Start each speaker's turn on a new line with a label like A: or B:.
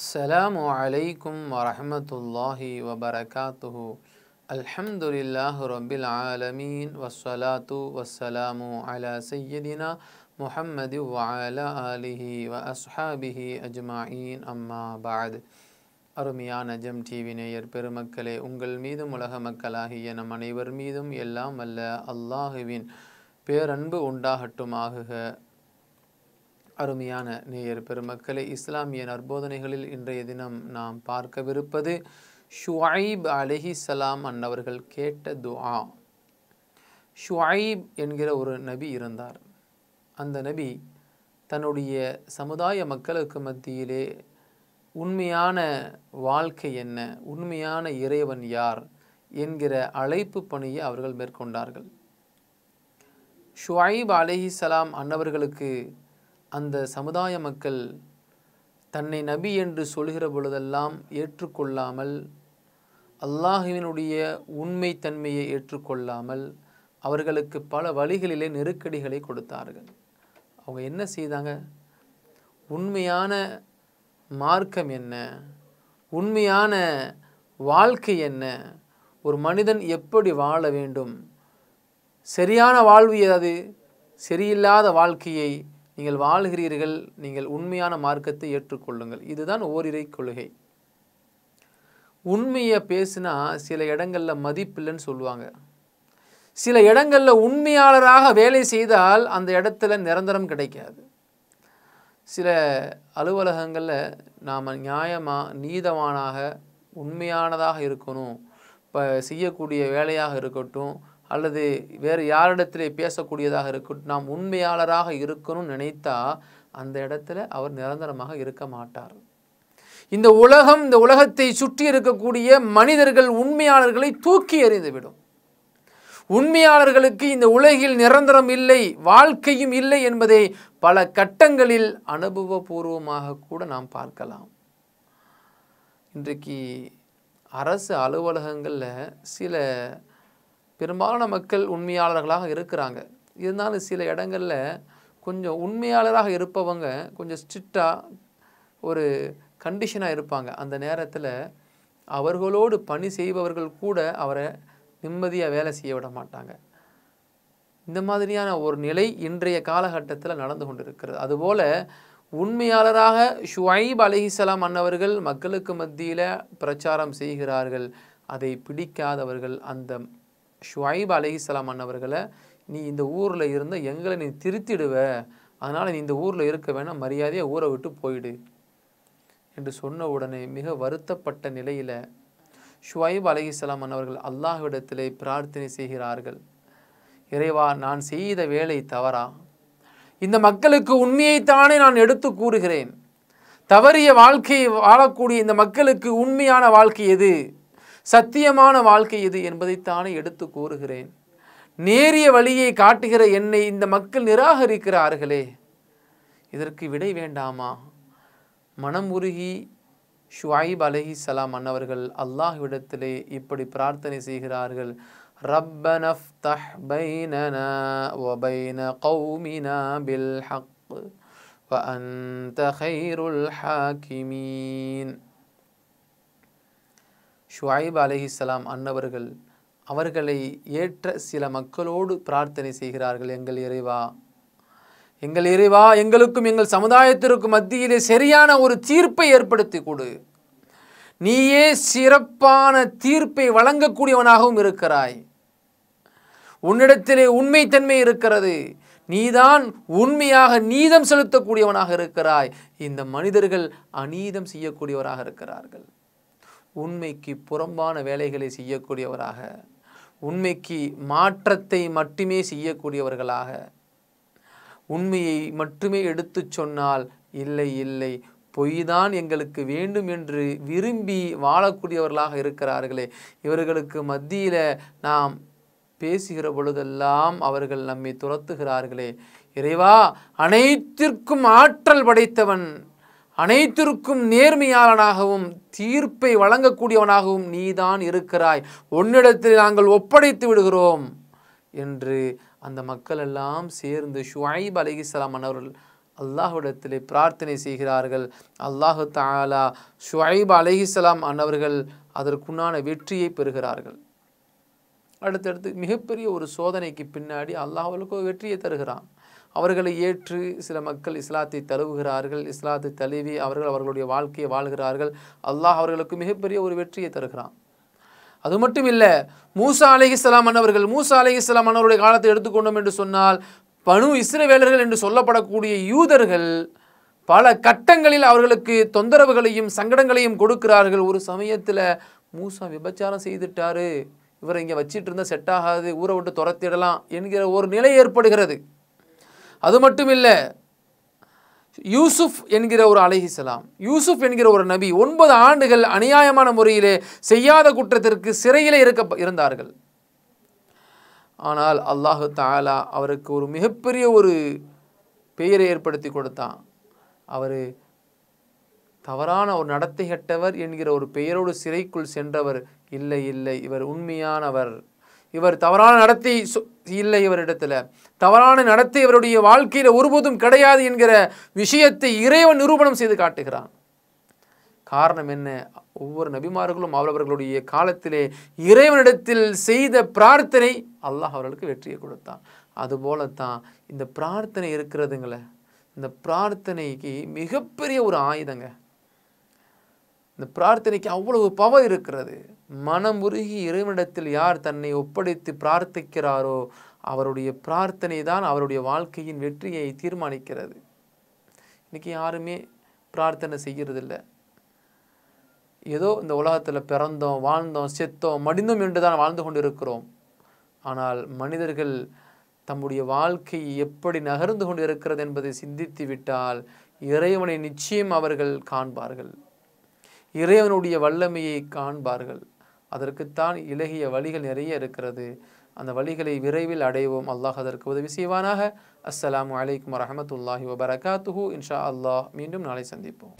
A: السلام عليكم ورحمة الله وبركاته الحمد لله رب العالمين والصلاة والسلام على سيدنا محمد وعلى آله وأصحابه أجمعين أما بعد அருமையான GeM TV நேயர் பெருமக்களே உங்கள் மீதும் உலக மக்களாகிய நம் அனைவர் மீதும் எல்லாம் அல்ல அல்லாஹுவின் பேரன்பு உண்டாகட்டுமாகுக அருமையான நேயர் பெருமக்களை இஸ்லாமிய நற்போதனைகளில் இன்றைய தினம் நாம் பார்க்கவிருப்பது ஷுவாயிப் அலஹி சலாம் அன்னவர்கள் கேட்ட துஆ. ஷுவாயிப் என்கிற ஒரு நபி இருந்தார். அந்த நபி தன்னுடைய சமுதாய மக்களுக்கு மத்தியிலே உண்மையான வாழ்க்கை என்ன உண்மையான இறைவன் யார் என்கிற அழைப்பு பணியை அவர்கள் மேற்கொண்டார்கள். ஷுவைப் அலஹி சலாம் அன்னவர்களுக்கு அந்த சமுதாய மக்கள் தன்னை நபி என்று சொல்கிற பொழுதெல்லாம் ஏற்றுக்கொள்ளாமல் அல்லாஹுவினுடைய உண்மைத்தன்மையை ஏற்றுக்கொள்ளாமல் அவர்களுக்கு பல வழிகளிலே நெருக்கடிகளை கொடுத்தார்கள். அவங்க என்ன செய்தாங்க? உண்மையான மார்க்கம் என்ன? உண்மையான வாழ்க்கை என்ன? ஒரு மனிதன் எப்படி வாழ வேண்டும்? சரியான வாழ்வு அது சரியில்லாத வாழ்க்கையை நீங்கள் வாழ்கிறீர்கள் நீங்கள் உண்மையான மார்க்கத்தை ஏற்றுக்கொள்ளுங்கள். இதுதான் ஓரிரை கொள்கை. உண்மையை பேசினா சில இடங்களில் மதிப்பில்லைன்னு சொல்லுவாங்க. சில இடங்களில் உண்மையாளராக வேலை செய்தால் அந்த இடத்துல நிரந்தரம் கிடைக்காது. சில அலுவலகங்களில் நாம் நியாயமாக நீதவானாக உண்மையானதாக இருக்கணும். இப்போ செய்யக்கூடிய வேலையாக இருக்கட்டும் அல்லது வேறு யாரிடத்திலே பேசக்கூடியதாக இருக்கட்டும் நாம் உண்மையாளராக இருக்கணும்னு நினைத்தா அந்த இடத்துல அவர் நிரந்தரமாக இருக்க மாட்டார். இந்த உலகம் இந்த உலகத்தை சுற்றி இருக்கக்கூடிய மனிதர்கள் உண்மையாளர்களை தூக்கி எறிந்துவிடும். உண்மையாளர்களுக்கு இந்த உலகில் நிரந்தரம் இல்லை வாழ்க்கையும் இல்லை என்பதை பல கட்டங்களில் அனுபவபூர்வமாக கூட நாம் பார்க்கலாம். இன்றைக்கு அரசு அலுவலகங்களில் சில பெரும்பாலான மக்கள் உண்மையாளர்களாக இருக்கிறாங்க. இருந்தாலும் சில இடங்களில் கொஞ்சம் உண்மையாளராக இருப்பவங்க கொஞ்சம் ஸ்ட்ரிக்டாக ஒரு கண்டிஷனாக இருப்பாங்க. அந்த நேரத்தில் அவர்களோடு பணி செய்பவர்கள் கூட அவரை நிம்மதியாக வேலை செய்ய விட மாட்டாங்க. இந்த மாதிரியான ஒரு நிலை இன்றைய காலகட்டத்தில் நடந்து கொண்டிருக்கிறது. அதுபோல் உண்மையாளராக ஷுவைப் அலிஹிசலாம் அன்னவர்கள் மக்களுக்கு மத்தியில் பிரச்சாரம் செய்கிறார்கள். அதை பிடிக்காதவர்கள் அந்த ஷுவைப் அலிஹிசலாம் அண்ணவர்களை நீ இந்த ஊரில் இருந்த எங்களை நீ திருத்திடுவ. அதனால் நீ இந்த ஊரில் இருக்க வேணாம் மரியாதையாக ஊரை விட்டு போயிடு என்று சொன்ன உடனே மிக வருத்தப்பட்ட நிலையில் ஷுவைப் அலிஹிஸ்லாம் அண்ணவர்கள் அல்லாஹ்விடத்திலே பிரார்த்தனை செய்கிறார்கள். இறைவா நான் செய்த வேலை தவறா? இந்த மக்களுக்கு உண்மையைத்தானே நான் எடுத்து கூறுகிறேன். தவறிய வாழ்க்கையை வாழக்கூடிய இந்த மக்களுக்கு உண்மையான வாழ்க்கை எது? சத்தியமான வாழ்க்கை எது என்பதைத்தானே எடுத்து கூறுகிறேன் நேரிய வழியை காட்டுகிற என்னை இந்த மக்கள் நிராகரிக்கிறார்களே இதற்கு விடை வேண்டாமா மனம் உருகி ஷுவைப் அலஹி சலாம் அன்னவர்கள் அல்லாஹ்விடத்திலே இப்படி பிரார்த்தனை செய்கிறார்கள் ربنا افتح بيننا وبين قومنا بالحق وأنت خير الحاكمين ஷுவைப் அலஹிஸ்லாம் அன்னவர்கள் அவர்களை ஏற்ற சில மக்களோடு பிரார்த்தனை செய்கிறார்கள் எங்கள் இறைவா எங்கள் இறைவா எங்களுக்கும் எங்கள் சமுதாயத்திற்கும் மத்தியிலே சரியான ஒரு தீர்ப்பை ஏற்படுத்தி கொடு நீயே சிறப்பான தீர்ப்பை வழங்கக்கூடியவனாகவும் இருக்கிறாய். உன்னிடத்திலே உண்மைத்தன்மை இருக்கிறது. நீதான் உண்மையாக நீதம் செலுத்தக்கூடியவனாக இருக்கிறாய். இந்த மனிதர்கள் அநீதம் செய்யக்கூடியவராக இருக்கிறார்கள். உண்மைக்கு புறம்பான வேலைகளை செய்யக்கூடியவராக உண்மைக்கு மாற்றத்தை மட்டுமே செய்யக்கூடியவர்களாக. உண்மையை மட்டுமே எடுத்துச் சொன்னால் இல்லை இல்லை பொய்தான் எங்களுக்கு வேண்டும் என்று விரும்பி வாழக்கூடியவர்களாக இருக்கிறார்களே. இவர்களுக்கு மத்தியில் நாம் பேசுகிற பொழுதெல்லாம் அவர்கள் நம்மை துரத்துகிறார்களே. இறைவா அனைத்திற்கும் ஆற்றல் படைத்தவன் அனைத்திற்கும் நேர்மையாளனாகவும் தீர்ப்பை வழங்கக்கூடியவனாகவும் நீதான் இருக்கிறாய். உன்னிடத்தில் நாங்கள் ஒப்படைத்து விடுகிறோம் என்று அந்த மக்கள் எல்லாம் சேர்ந்து ஷுவைப் அலிகிஸ்லாம் அவர்கள் அல்லாஹ்விடத்திலே பிரார்த்தனை செய்கிறார்கள். அல்லாஹு தாலா ஷுவைப் அலிஹிஸ்லாம் அன்னவர்கள் அதற்குண்டான வெற்றியை பெறுகிறார்கள். அடுத்தடுத்து மிகப்பெரிய ஒரு சோதனைக்கு பின்னாடி அல்லாஹ் அவர்களுக்கு வெற்றியை தருகிறான். அவர்களை ஏற்று சில மக்கள் இஸ்லாத்தை தழுவுகிறார்கள் இஸ்லாத்தை தழுவி அவர்கள் அவர்களுடைய வாழ்க்கையை வாழ்கிறார்கள். அல்லாஹ் அவர்களுக்கு மிகப்பெரிய ஒரு வெற்றியை தருகிறான். அது மட்டும் இல்லை மூசா அலைஹிஸ்ஸலாம் அன்னவர்கள் மூசா அலைஹிஸ்ஸலாம் அன்னவருடைய காலத்தை எடுத்துக்கொண்டோம் என்று சொன்னால் பனு இஸ்ரவேலர்கள் என்று சொல்லப்படக்கூடிய யூதர்கள் பல கட்டங்களில் அவர்களுக்கு தொந்தரவுகளையும் சங்கடங்களையும் கொடுக்கிறார்கள். ஒரு சமயத்தில் மூசா விபச்சாரம் செய்துட்டாரு. இவரை இங்கே வச்சிட்டு இருந்தால் செட் ஆகாது ஊரை விட்டு துரத்திடலாம் என்கிற ஒரு நிலை ஏற்படுகிறது. அது மட்டும் இல்லை யூசுப் என்கிற ஒரு அலைஹிசலாம் யூசுப் என்கிற ஒரு நபி ஒன்பது ஆண்டுகள் அநியாயமான முறையிலே செய்யாத குற்றத்திற்கு சிறையிலே இருக்க இருந்தார்கள். ஆனால் அல்லாஹு தாலா அவருக்கு ஒரு மிகப்பெரிய ஒரு பெயரை ஏற்படுத்தி கொடுத்தான். அவர் தவறான ஒரு நடத்தை கட்டவர் என்கிற ஒரு பெயரோடு சிறைக்குள் சென்றவர் இல்லை இல்லை. இவர் உண்மையானவர். இவர் தவறான நடத்தை சொ- இல்லை இவரிடத்தில். தவறான நடத்தை இவருடைய வாழ்க்கையில் ஒருபோதும் கிடையாது என்கிற விஷயத்தை இறைவன் நிரூபணம் செய்து காட்டுகிறான். காரணம் என்ன? ஒவ்வொரு நபிமார்களும் அவரவர்களுடைய காலத்திலே இறைவனிடத்தில் செய்த பிரார்த்தனை அல்லாஹ் அவர்களுக்கு வெற்றியை கொடுத்தான். அதுபோலத்தான் இந்த பிரார்த்தனை இருக்கிறதுங்களே இந்த பிரார்த்தனைக்கு மிகப்பெரிய ஒரு ஆயுதங்க. இந்த பிரார்த்தனைக்கு அவ்வளவு பவர் இருக்கிறது. மனம் உருகி இறைவனிடத்தில் யார் தன்னை ஒப்படைத்து பிரார்த்திக்கிறாரோ அவருடைய பிரார்த்தனை தான் அவருடைய வாழ்க்கையின் வெற்றியை தீர்மானிக்கிறது. இன்றைக்கி யாருமே பிரார்த்தனை செய்கிறதில்ல. ஏதோ இந்த உலகத்தில் பிறந்தோம் வாழ்ந்தோம் செத்தோம் மடிந்தோம் என்று தான் வாழ்ந்து கொண்டிருக்கிறோம். ஆனால் மனிதர்கள் தம்முடைய வாழ்க்கை எப்படி நகர்ந்து கொண்டு இருக்கிறது என்பதை சிந்தித்து விட்டால் இறைவனை நிச்சயம் அவர்கள் காண்பார்கள். இறைவனுடைய வல்லமையை காண்பார்கள். அதற்குத்தான் இலகிய வழிகள் நிறைய இருக்கிறது. அந்த வழிகளை விரைவில் அடைவோம். அல்லாஹ் அதற்கு உதவி செய்வானாக. அஸ்ஸலாமு அலைக்கும் வரமத்துல்லாஹி வபரகாத்துஹூ. இன்ஷா அல்லாஹ் மீண்டும் நாளை சந்திப்போம்.